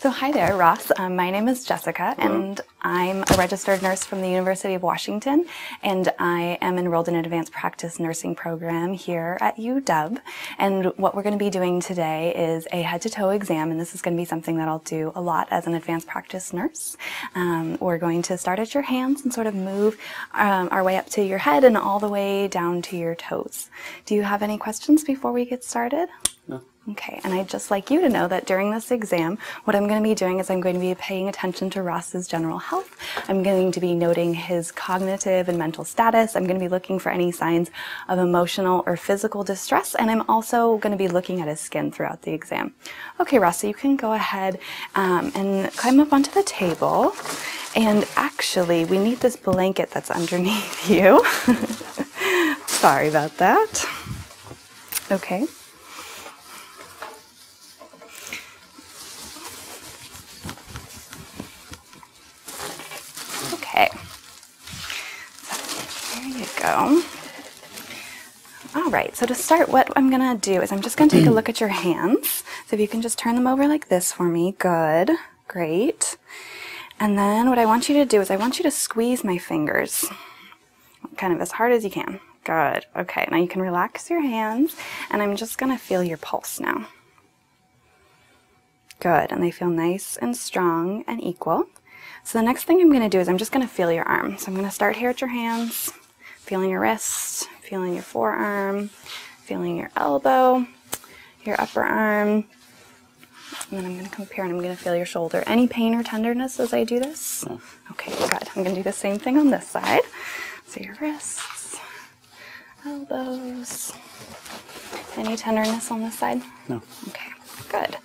So hi there, Ross. Um, my name is Jessica, and I'm a registered nurse from the University of Washington, and I am enrolled in an advanced practice nursing program here at UW. And what we're going to be doing today is a head-to-toe exam, and this is going to be something that I'll do a lot as an advanced practice nurse. Um, we're going to start at your hands and sort of move um, our way up to your head and all the way down to your toes. Do you have any questions before we get started? Okay, and I'd just like you to know that during this exam, what I'm going to be doing is I'm going to be paying attention to Ross's general health. I'm going to be noting his cognitive and mental status. I'm going to be looking for any signs of emotional or physical distress, and I'm also going to be looking at his skin throughout the exam. Okay, Ross, so you can go ahead um, and climb up onto the table. And actually, we need this blanket that's underneath you. Sorry about that. Okay. Okay. There you go. All right, so to start, what I'm gonna do is I'm just gonna take a look at your hands. So if you can just turn them over like this for me, good, great. And then what I want you to do is I want you to squeeze my fingers, kind of as hard as you can. Good, okay, now you can relax your hands, and I'm just gonna feel your pulse now. Good, and they feel nice and strong and equal. So the next thing I'm gonna do is I'm just gonna feel your arm. So I'm gonna start here at your hands, feeling your wrist, feeling your forearm, feeling your elbow, your upper arm, and then I'm gonna compare and I'm gonna feel your shoulder. Any pain or tenderness as I do this? No. Okay, good. I'm gonna do the same thing on this side. So your wrists, elbows. Any tenderness on this side? No. Okay, good.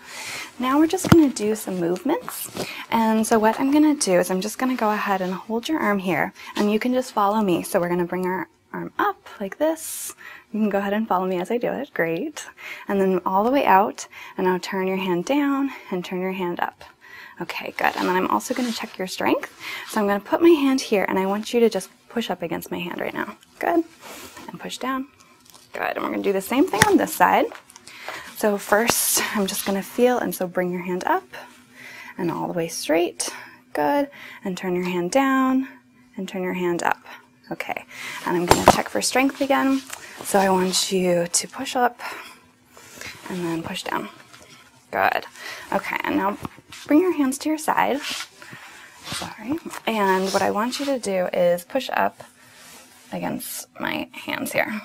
Now we're just gonna do some movements. And so what I'm gonna do is I'm just gonna go ahead and hold your arm here and you can just follow me. So we're gonna bring our arm up like this. You can go ahead and follow me as I do it, great. And then all the way out and now turn your hand down and turn your hand up. Okay, good. And then I'm also gonna check your strength. So I'm gonna put my hand here and I want you to just push up against my hand right now. Good. And push down. Good. And we're gonna do the same thing on this side. So first, I'm just gonna feel, and so bring your hand up and all the way straight. Good. And turn your hand down and turn your hand up. Okay. And I'm gonna check for strength again. So I want you to push up and then push down. Good. Okay, and now bring your hands to your side. Sorry. And what I want you to do is push up against my hands here.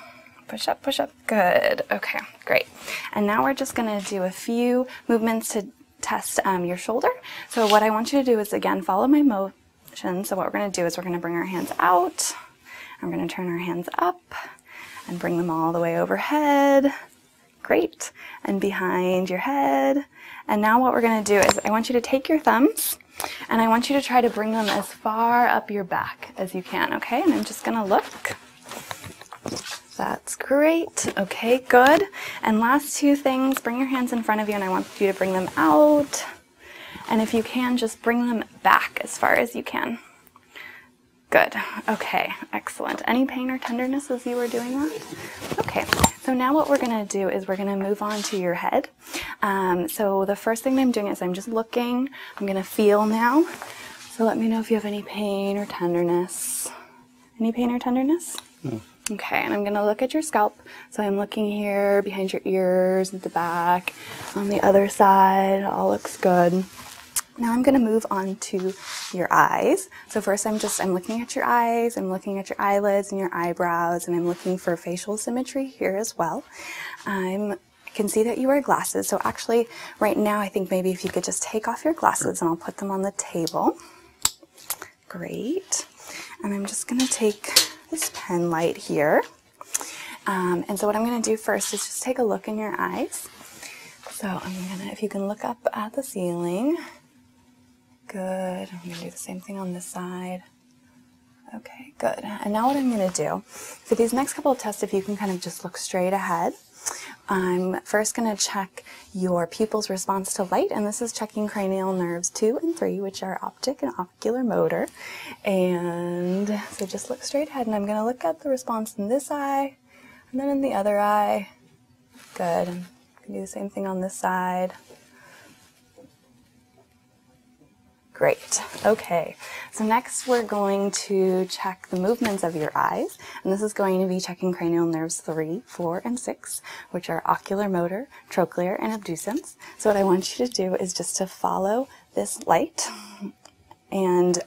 Push up, push up. Good. Okay, great. And now we're just going to do a few movements to test um, your shoulder. So what I want you to do is, again, follow my motion. So what we're going to do is we're going to bring our hands out. I'm going to turn our hands up and bring them all the way overhead. Great. And behind your head. And now what we're going to do is I want you to take your thumbs and I want you to try to bring them as far up your back as you can, okay? And I'm just going to look. That's great. Okay, good. And last two things, bring your hands in front of you and I want you to bring them out. And if you can, just bring them back as far as you can. Good. Okay, excellent. Any pain or tenderness as you were doing that? Okay, so now what we're going to do is we're going to move on to your head. Um, so the first thing I'm doing is I'm just looking. I'm going to feel now. So let me know if you have any pain or tenderness. Any pain or tenderness? No. Okay, and I'm gonna look at your scalp. So I'm looking here behind your ears, at the back, on the other side, all looks good. Now I'm gonna move on to your eyes. So first I'm just, I'm looking at your eyes, I'm looking at your eyelids and your eyebrows, and I'm looking for facial symmetry here as well. I'm I can see that you wear glasses, so actually right now I think maybe if you could just take off your glasses and I'll put them on the table. Great. And I'm just gonna take this pen light here. Um, and so what I'm going to do first is just take a look in your eyes. So I'm going to, if you can look up at the ceiling. Good. I'm going to do the same thing on this side. Okay, good. And now what I'm going to do, for these next couple of tests, if you can kind of just look straight ahead. I'm first going to check your pupil's response to light, and this is checking cranial nerves 2 and 3, which are optic and oculomotor. And so just look straight ahead, and I'm going to look at the response in this eye, and then in the other eye. Good. And do the same thing on this side. Great. Okay. So next we're going to check the movements of your eyes. And this is going to be checking cranial nerves 3, 4, and 6, which are oculomotor, trochlear, and abducens. So what I want you to do is just to follow this light and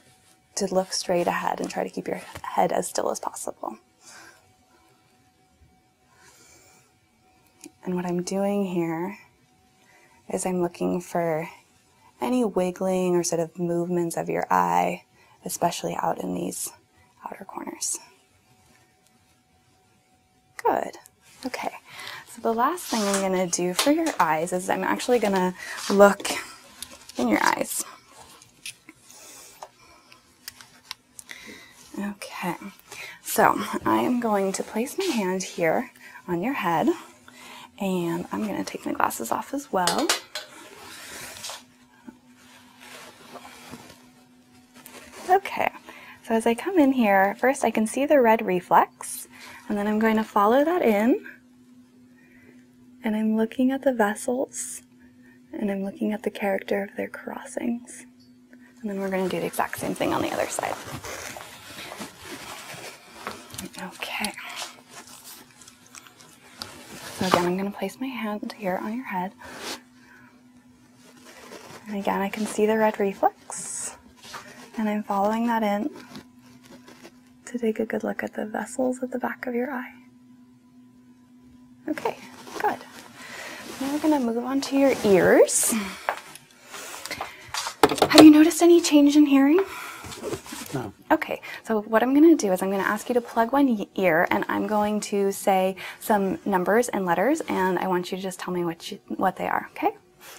to look straight ahead and try to keep your head as still as possible. And what I'm doing here is I'm looking for any wiggling or sort of movements of your eye, especially out in these outer corners. Good. Okay. So the last thing I'm going to do for your eyes is I'm actually going to look in your eyes. Okay. So I am going to place my hand here on your head and I'm going to take my glasses off as well. Okay, as I come in here, first I can see the red reflex, and then I'm going to follow that in, and I'm looking at the vessels, and I'm looking at the character of their crossings. And then we're going to do the exact same thing on the other side. Okay. So again, I'm going to place my hand here on your head. And again, I can see the red reflex. And I'm following that in to take a good look at the vessels at the back of your eye. Okay, good. Now we're going to move on to your ears. Have you noticed any change in hearing? No. Okay, so what I'm going to do is I'm going to ask you to plug one ear and I'm going to say some numbers and letters and I want you to just tell me what, you, what they are, okay?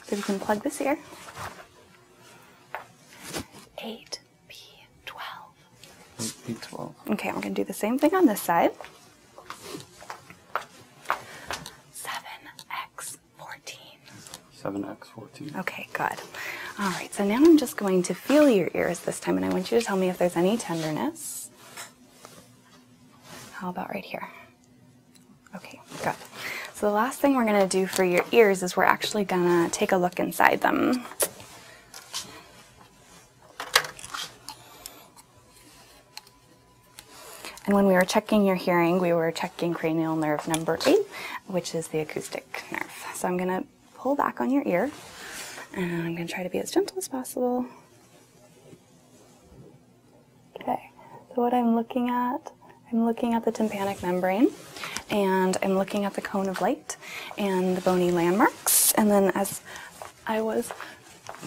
So you can plug this ear. 8, B12. 8B12. Okay, I'm going to do the same thing on this side. 7x14. 7X14. Okay, good. All right, so now I'm just going to feel your ears this time, and I want you to tell me if there's any tenderness. How about right here? Okay, good. So the last thing we're going to do for your ears is we're actually going to take a look inside them. And when we were checking your hearing, we were checking cranial nerve number eight, which is the acoustic nerve. So I'm going to pull back on your ear, and I'm going to try to be as gentle as possible. Okay, so what I'm looking at, I'm looking at the tympanic membrane, and I'm looking at the cone of light and the bony landmarks. And then as I was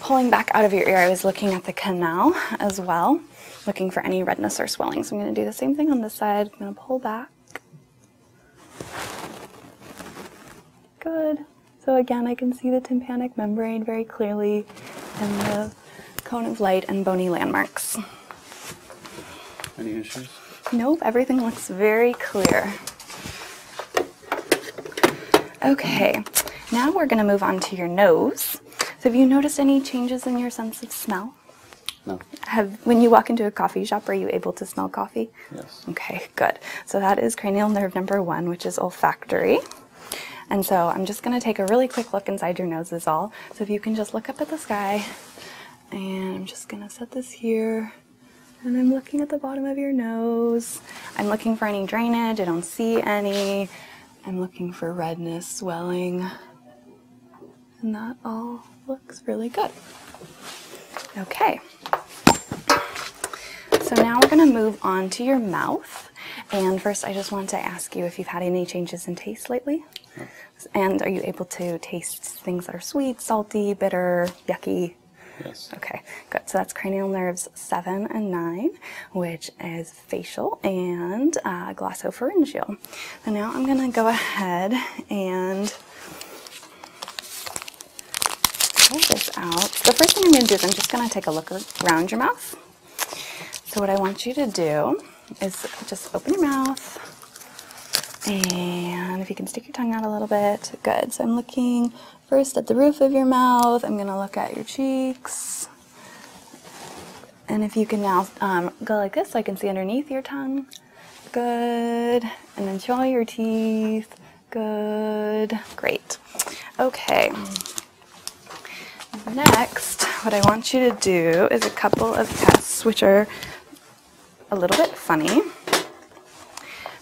pulling back out of your ear, I was looking at the canal as well, looking for any redness or swelling. So I'm going to do the same thing on this side. I'm going to pull back. Good. So again, I can see the tympanic membrane very clearly and the cone of light and bony landmarks. Any issues? Nope, everything looks very clear. Okay, now we're going to move on to your nose. So have you noticed any changes in your sense of smell? No. Have when you walk into a coffee shop, are you able to smell coffee? Yes. Okay, good. So that is cranial nerve number one, which is olfactory. And so I'm just going to take a really quick look inside your nose is all. So if you can just look up at the sky, and I'm just going to set this here. And I'm looking at the bottom of your nose. I'm looking for any drainage. I don't see any. I'm looking for redness, swelling. And that all looks really good. Okay. So now we're going to move on to your mouth. And first, I just want to ask you if you've had any changes in taste lately. And are you able to taste things that are sweet, salty, bitter, yucky? Yes. Okay, good. So that's cranial nerves 7 and 9, which is facial and uh, glossopharyngeal. So now I'm going to go ahead and pull this out. The first thing I'm going to do is I'm just going to take a look around your mouth. So what I want you to do is just open your mouth. And if you can stick your tongue out a little bit, good. So I'm looking first at the roof of your mouth. I'm gonna look at your cheeks. And if you can now um, go like this, so I can see underneath your tongue. Good. And then show your teeth. Good. Great. Okay. Next, what I want you to do is a couple of tests, which are a little bit funny.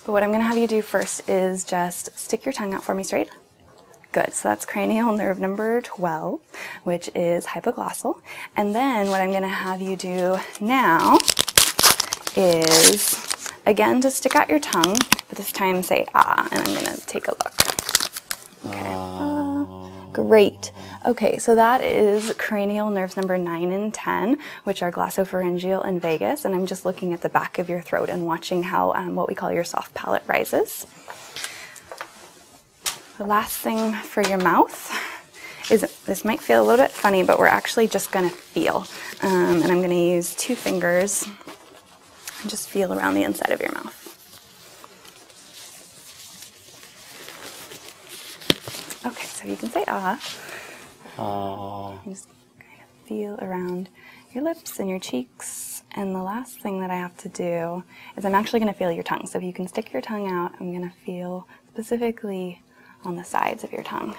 But what I'm going to have you do first is just stick your tongue out for me straight. Good. So that's cranial nerve number 12, which is hypoglossal. And then what I'm going to have you do now is, again, to stick out your tongue, but this time say ah, and I'm going to take a look. Great. Okay, so that is cranial nerves number 9 and 10, which are glossopharyngeal and vagus. And I'm just looking at the back of your throat and watching how um, what we call your soft palate rises. The last thing for your mouth is this might feel a little bit funny, but we're actually just going to feel. Um, and I'm going to use two fingers and just feel around the inside of your mouth. Okay, so you can say ah. Uh, You just kind of feel around your lips and your cheeks. And the last thing that I have to do is I'm actually going to feel your tongue. So if you can stick your tongue out, I'm going to feel specifically on the sides of your tongue.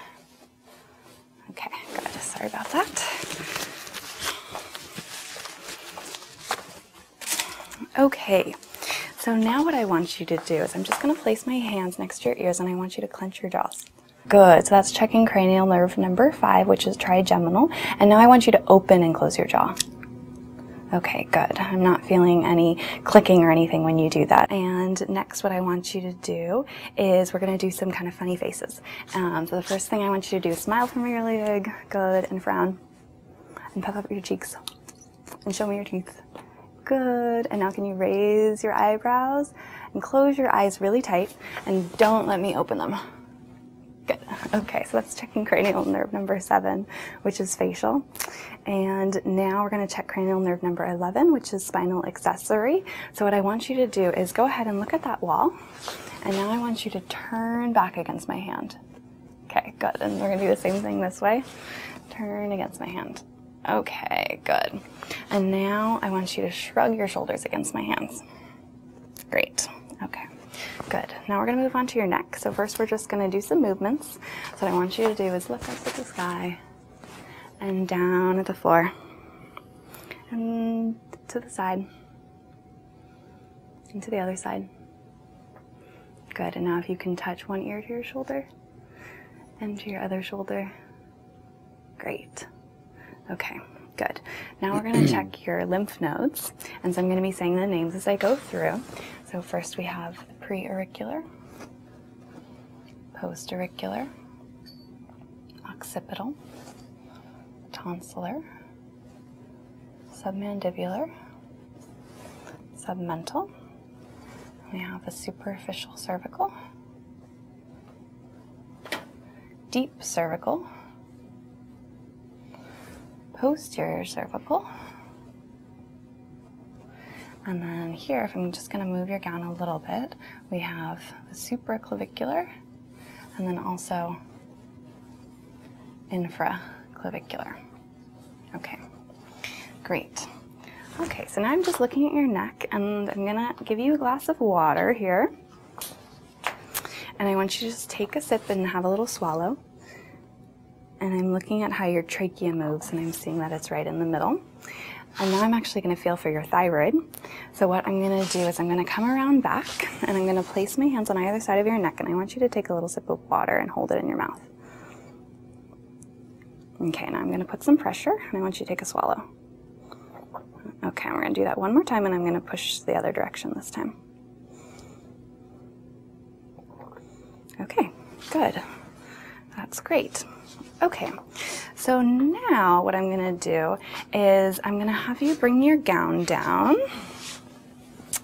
Okay, good. Sorry about that. Okay, so now what I want you to do is I'm just going to place my hands next to your ears and I want you to clench your jaws. Good. So that's checking cranial nerve number five, which is trigeminal. And now I want you to open and close your jaw. Okay, good. I'm not feeling any clicking or anything when you do that. And next, what I want you to do is we're going to do some kind of funny faces. Um, so the first thing I want you to do is smile me really big, good, and frown. And puff up your cheeks. And show me your teeth. Good. And now can you raise your eyebrows and close your eyes really tight and don't let me open them. Good. Okay, so that's checking cranial nerve number seven, which is facial. And now we're going to check cranial nerve number 11, which is spinal accessory. So what I want you to do is go ahead and look at that wall. And now I want you to turn back against my hand. Okay, good. And we're going to do the same thing this way. Turn against my hand. Okay, good. And now I want you to shrug your shoulders against my hands. Great. Okay. Good. Now we're going to move on to your neck. So first we're just going to do some movements. So what I want you to do is look up at the sky and down at the floor and to the side and to the other side. Good. And now if you can touch one ear to your shoulder and to your other shoulder. Great. Okay, good. Now we're going to check your lymph nodes. And so I'm going to be saying the names as I go through. So first we have preauricular, postauricular, occipital, tonsillar, submandibular, submental. We have a superficial cervical, deep cervical, posterior cervical. And then here, if I'm just going to move your gown a little bit, we have the supraclavicular and then also infraclavicular. Okay, great. Okay, so now I'm just looking at your neck and I'm gonna give you a glass of water here. And I want you to just take a sip and have a little swallow. And I'm looking at how your trachea moves and I'm seeing that it's right in the middle. And now I'm actually gonna feel for your thyroid. So what I'm gonna do is I'm gonna come around back and I'm gonna place my hands on either side of your neck and I want you to take a little sip of water and hold it in your mouth. Okay, now I'm gonna put some pressure and I want you to take a swallow. Okay, we're gonna do that one more time and I'm gonna push the other direction this time. Okay, good. That's great. Okay, so now what I'm gonna do is I'm gonna have you bring your gown down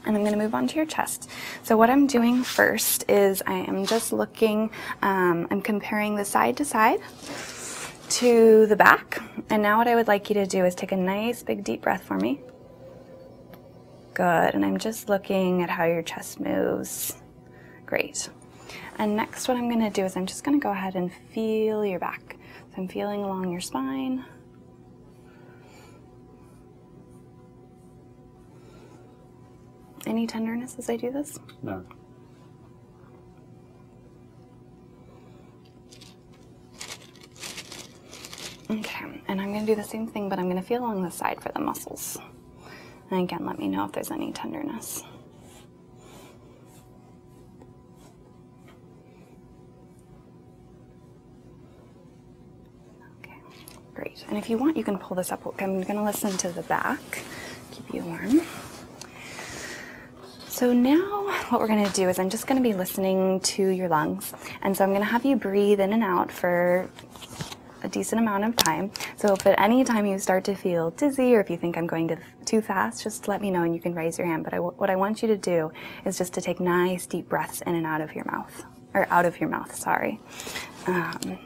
and I'm going to move on to your chest. So what I'm doing first is I am just looking, um, I'm comparing the side to side to the back. And now what I would like you to do is take a nice big deep breath for me. Good, and I'm just looking at how your chest moves. Great. And next what I'm going to do is I'm just going to go ahead and feel your back. I'm feeling along your spine. Any tenderness as I do this? No. Okay, and I'm gonna do the same thing, but I'm gonna feel along the side for the muscles. And again, let me know if there's any tenderness. Great. And if you want, you can pull this up. I'm gonna listen to the back, keep you warm. So now what we're gonna do is I'm just gonna be listening to your lungs. And so I'm gonna have you breathe in and out for a decent amount of time. So if at any time you start to feel dizzy or if you think I'm going to, too fast, just let me know and you can raise your hand. But I, what I want you to do is just to take nice deep breaths in and out of your mouth, or out of your mouth, sorry. Um,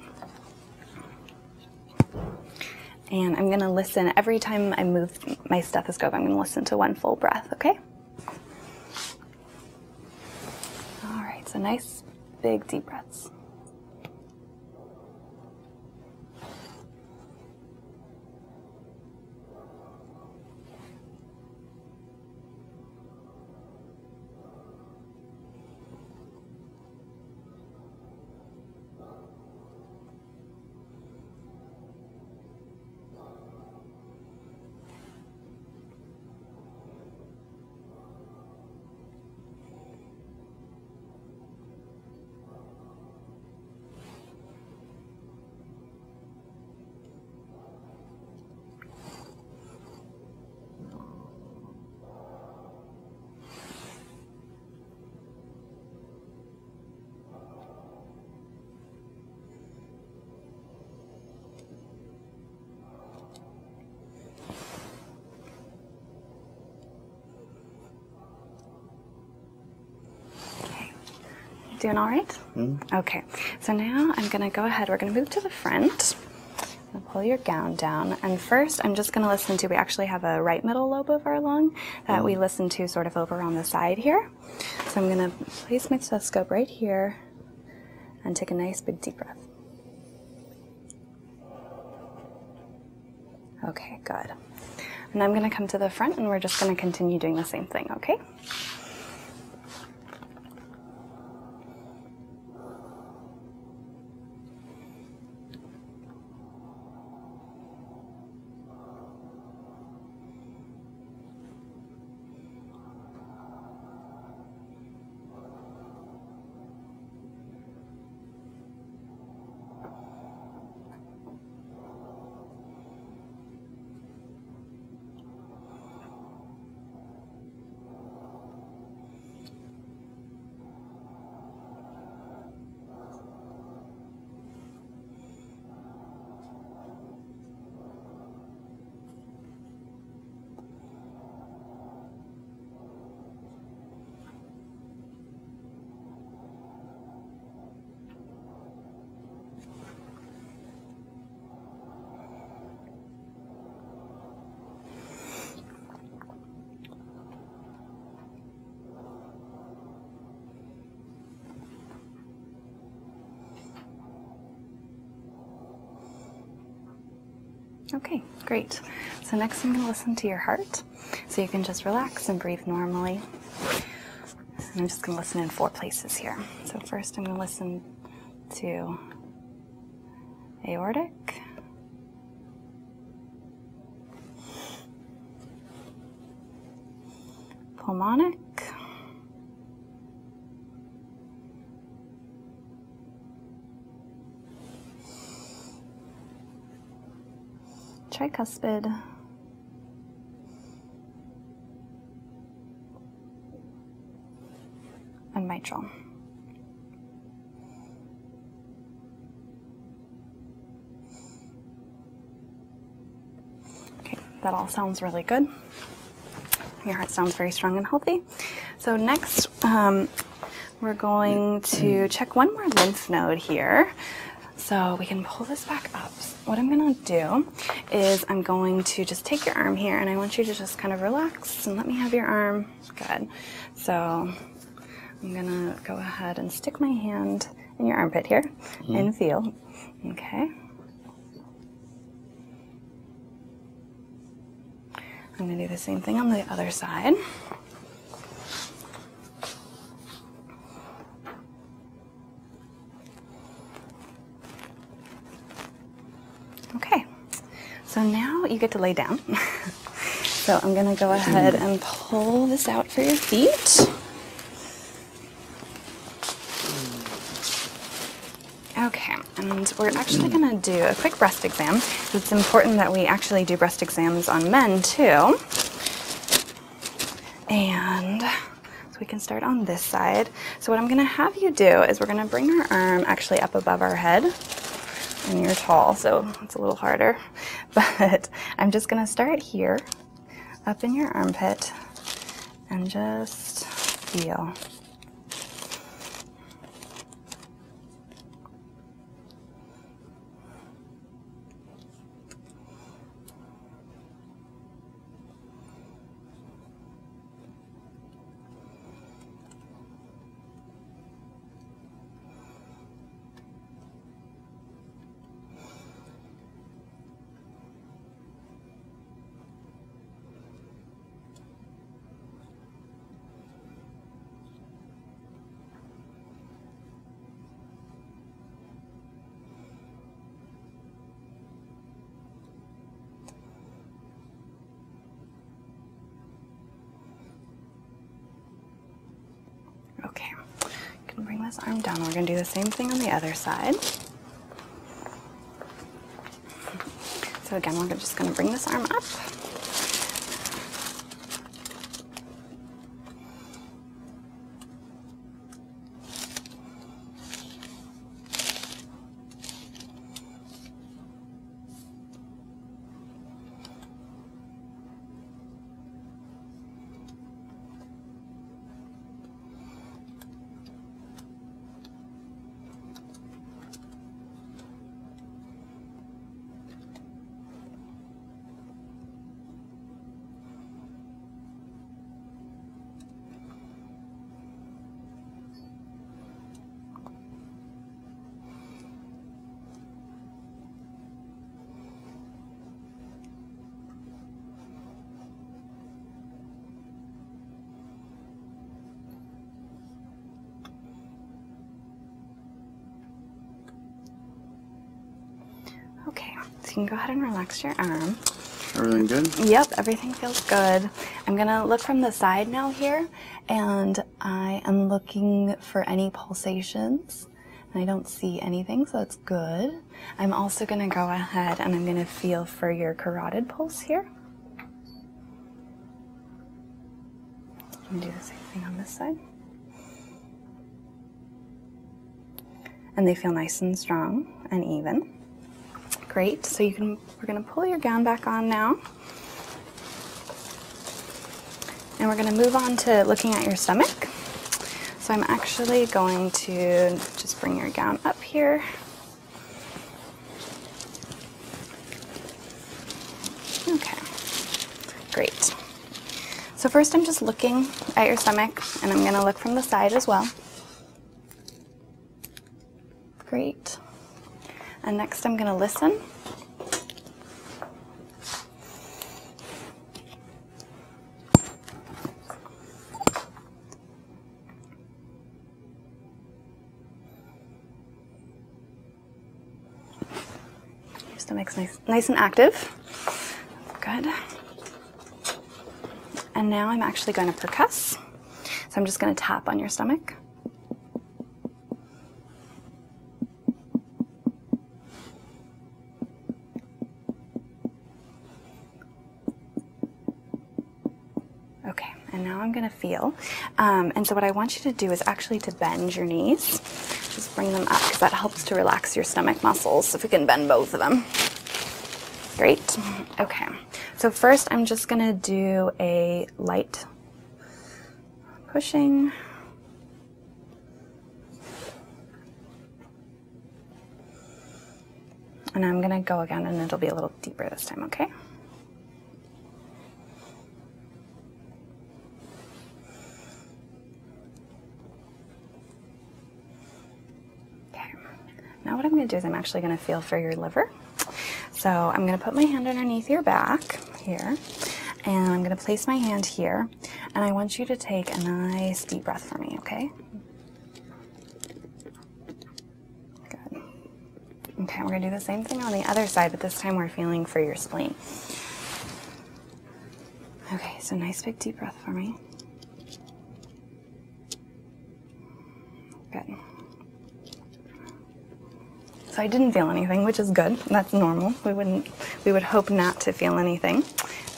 and I'm gonna listen every time I move my stethoscope, I'm gonna listen to one full breath, okay? All right, so nice big deep breaths. Doing all right? Hmm. Okay, so now I'm gonna go ahead, we're gonna move to the front. Pull your gown down, and first I'm just gonna listen to, we actually have a right middle lobe of our lung that we hmm. listen to sort of over on the side here. So I'm gonna place my stethoscope right here and take a nice big deep breath. Okay, good. And I'm gonna come to the front and we're just gonna continue doing the same thing, okay? Okay, great. So next I'm going to listen to your heart. So you can just relax and breathe normally. And I'm just going to listen in four places here. So first I'm going to listen to aortic. Pulmonic. Tricuspid, and mitral. Okay, that all sounds really good. Your heart sounds very strong and healthy. So next, um, we're going to check one more lymph node here. So we can pull this back up. What I'm gonna do is I'm going to just take your arm here and I want you to just kind of relax and let me have your arm. Good. So I'm gonna go ahead and stick my hand in your armpit here mm-hmm. and feel. Okay. I'm gonna do the same thing on the other side. Okay, you get to lay down. so I'm gonna go ahead and pull this out for your feet. Okay, and we're actually gonna do a quick breast exam. It's important that we actually do breast exams on men too. And so we can start on this side. So what I'm gonna have you do is we're gonna bring our arm actually up above our head. And you're tall, so it's a little harder. But I'm just gonna start here, up in your armpit, and just feel. Arm down. We're gonna do the same thing on the other side. So again, we're just gonna bring this arm up. Okay, so you can go ahead and relax your arm. Everything good? Yep, everything feels good. I'm gonna look from the side now here, and I am looking for any pulsations. I don't see anything, so that's good. I'm also gonna go ahead and I'm gonna feel for your carotid pulse here. And do the same thing on this side. And they feel nice and strong and even. Great. So you can we're gonna pull your gown back on now. And we're gonna move on to looking at your stomach. So I'm actually going to just bring your gown up here. Okay. Great. So first I'm just looking at your stomach and I'm gonna look from the side as well. Great. And next I'm gonna listen. Your stomach's nice, nice and active. Good. And now I'm actually going to percuss. So I'm just going to tap on your stomach. I'm gonna feel. Um, and so what I want you to do is actually to bend your knees. Just bring them up because that helps to relax your stomach muscles. If we can bend both of them. Great. Okay. So first I'm just gonna do a light pushing. And I'm gonna go again and it'll be a little deeper this time? Okay. What I'm going to do is I'm actually going to feel for your liver. So I'm going to put my hand underneath your back here, and I'm going to place my hand here, and I want you to take a nice deep breath for me, okay? Good. Okay, we're going to do the same thing on the other side, but this time we're feeling for your spleen. Okay, so nice big deep breath for me. So I didn't feel anything, which is good. That's normal. We wouldn't we would hope not to feel anything.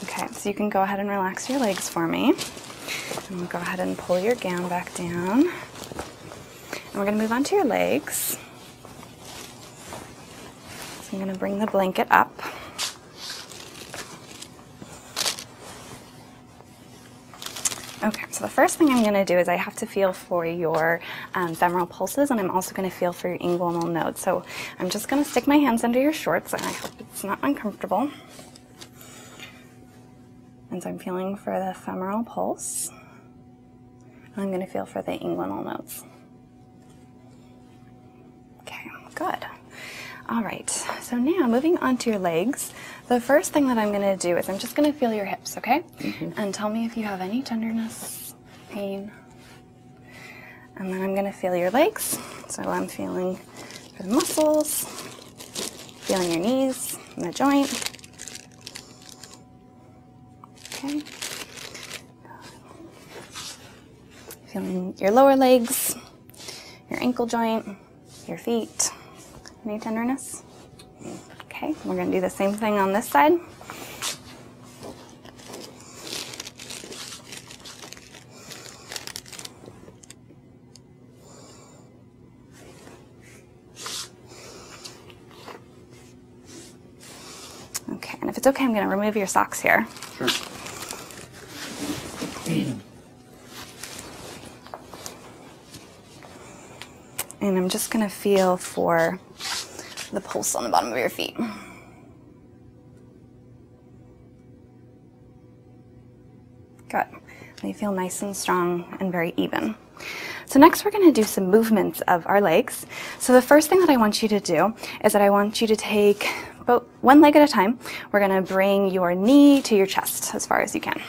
Okay, so you can go ahead and relax your legs for me. And we'll go ahead and pull your gown back down. And we're gonna move on to your legs. So I'm gonna bring the blanket up. Okay, so the first thing I'm going to do is I have to feel for your um, femoral pulses and I'm also going to feel for your inguinal nodes. So I'm just going to stick my hands under your shorts and I hope it's not uncomfortable. And so I'm feeling for the femoral pulse. I'm going to feel for the inguinal nodes. Okay, good. All right, so now moving on to your legs. The first thing that I'm going to do is I'm just going to feel your hips, okay? Mm-hmm. And tell me if you have any tenderness, pain. And then I'm going to feel your legs. So I'm feeling for the muscles, feeling your knees and the joint. Okay. Feeling your lower legs, your ankle joint, your feet. Any tenderness? Okay, we're gonna do the same thing on this side. Okay, and if it's okay, I'm gonna remove your socks here. Sure. And I'm just gonna feel for the pulse on the bottom of your feet. Good. They feel nice and strong and very even. So next we're going to do some movements of our legs. So the first thing that I want you to do is that I want you to take about one leg at a time. We're going to bring your knee to your chest as far as you can.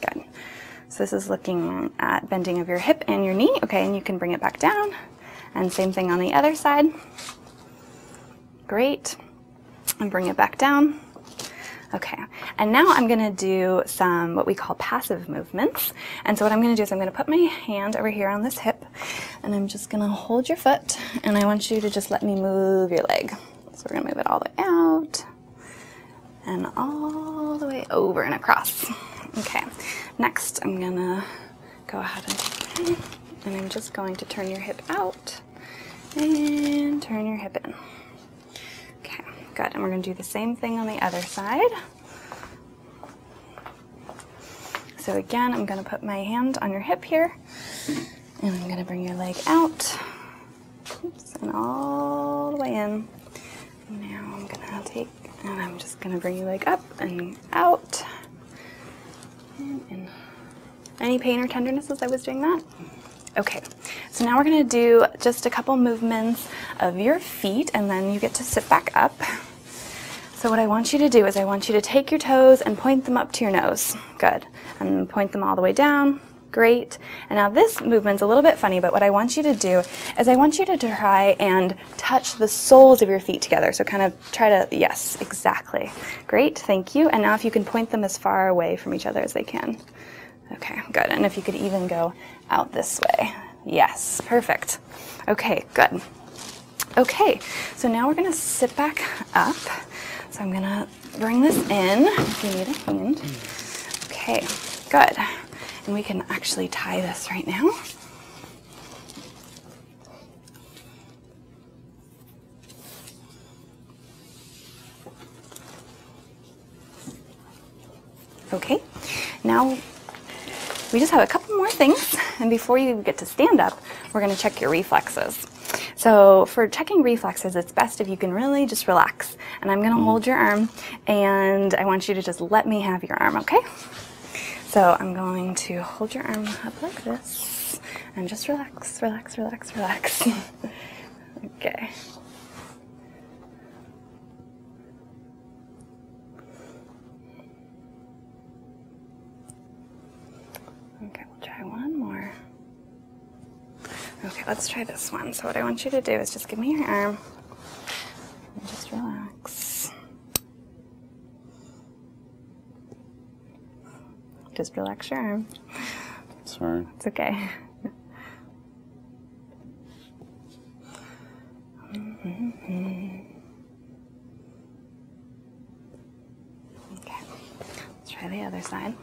Good. So this is looking at bending of your hip and your knee. Okay, and you can bring it back down. And same thing on the other side. Great. And bring it back down. Okay, and now I'm gonna do some what we call passive movements. And so what I'm gonna do is I'm gonna put my hand over here on this hip and I'm just gonna hold your foot and I want you to just let me move your leg. So we're gonna move it all the way out and all the way over and across. Okay, next I'm gonna go ahead and, and I'm just going to turn your hip out and turn your hip in. Okay, good. And we're going to do the same thing on the other side. So again, I'm going to put my hand on your hip here, and I'm going to bring your leg out, Oops, and all the way in. Now I'm going to take, and I'm just going to bring your leg up and out, and. Any pain or tenderness as I was doing that? Okay, so now we're gonna do just a couple movements of your feet and then you get to sit back up. So what I want you to do is I want you to take your toes and point them up to your nose. Good. And point them all the way down. Great. And now this movement's a little bit funny, but what I want you to do is I want you to try and touch the soles of your feet together. So kind of try to, yes, exactly. Great, thank you. And now if you can point them as far away from each other as they can. Okay, good. And if you could even go out this way. Yes, perfect. Okay, good. Okay, so now we're gonna sit back up. So I'm gonna bring this in if you need a hand. Okay, good. And we can actually tie this right now. Okay, now we just have a couple more things, and before you get to stand up, we're going to check your reflexes. So for checking reflexes, it's best if you can really just relax. And I'm going to hold your arm, and I want you to just let me have your arm, okay? So I'm going to hold your arm up like this, and just relax, relax, relax, relax. okay. Okay, we'll try one more. Okay, let's try this one. So what I want you to do is just give me your arm and just relax. Just relax your arm. Sorry. It's okay. Okay, let's try the other side.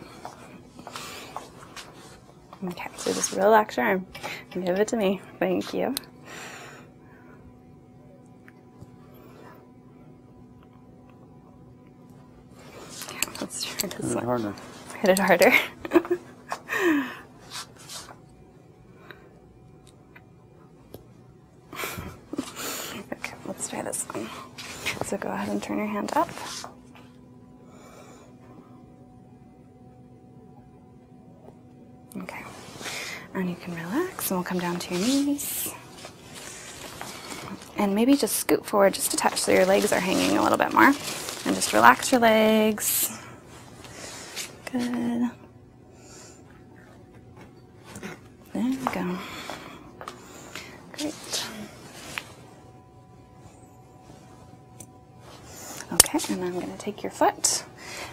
Okay, so just relax your arm. Give it to me. Thank you. Okay, let's try this Is it one. harder? Hit it harder. okay, let's try this one. So go ahead and turn your hand up. Okay. And you can relax and we'll come down to your knees. And maybe just scoot forward just a touch so your legs are hanging a little bit more. And just relax your legs. Good. There we go. Great. Okay, and I'm going to take your foot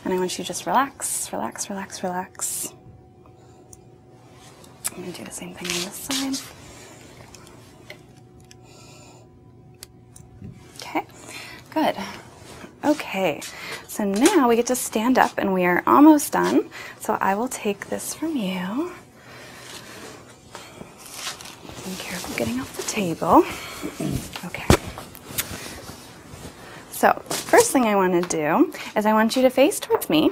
and I want you to just relax, relax, relax, relax. I'm going to do the same thing on this side. Okay, good. Okay, so now we get to stand up and we are almost done. So I will take this from you. Be careful getting off the table. Okay. So, first thing I want to do is I want you to face towards me.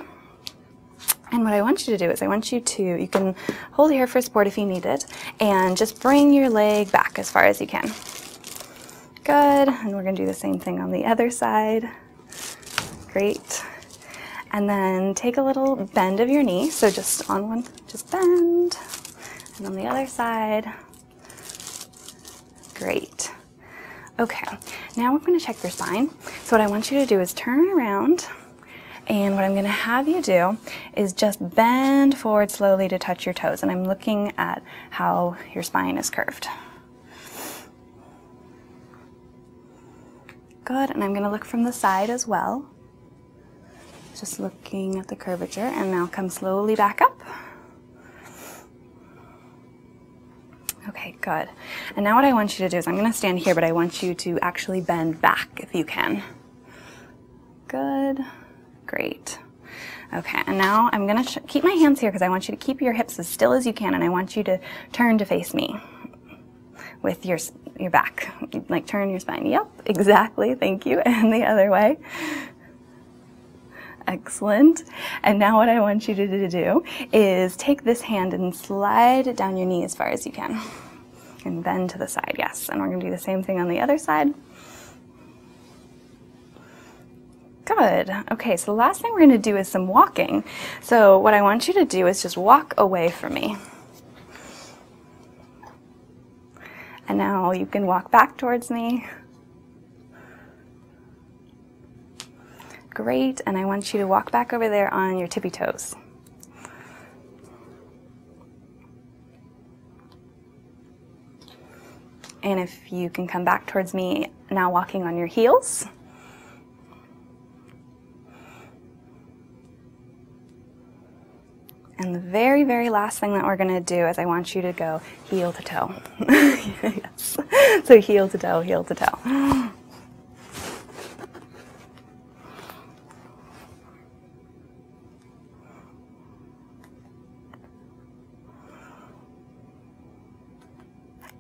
And what I want you to do is I want you to, you can hold here for support if you need it, and just bring your leg back as far as you can. Good, and we're gonna do the same thing on the other side. Great. And then take a little bend of your knee, so just on one, just bend. And on the other side. Great. Okay, now we're gonna check your spine. So what I want you to do is turn around and what I'm gonna have you do is just bend forward slowly to touch your toes. And I'm looking at how your spine is curved. Good, and I'm gonna look from the side as well. Just looking at the curvature, and now come slowly back up. Okay, good. And now what I want you to do is I'm gonna stand here, but I want you to actually bend back if you can. Good, great. Okay, and now I'm gonna sh- keep my hands here because I want you to keep your hips as still as you can, and I want you to turn to face me with your your back, like turn your spine. Yep, exactly. Thank you. And the other way. Excellent. And now what I want you to to do is take this hand and slide it down your knee as far as you can. And bend to the side, yes. And we're gonna do the same thing on the other side. Good. Okay, so the last thing we're gonna do is some walking. So what I want you to do is just walk away from me. And now you can walk back towards me. Great, and I want you to walk back over there on your tippy toes. And if you can come back towards me, now walking on your heels. And the very, very last thing that we're going to do is I want you to go heel to toe. yes. So heel to toe, heel to toe.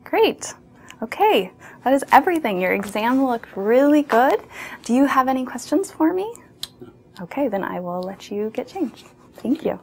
Great. Okay, that is everything. Your exam looked really good. Do you have any questions for me? Okay, then I will let you get changed. Thank you.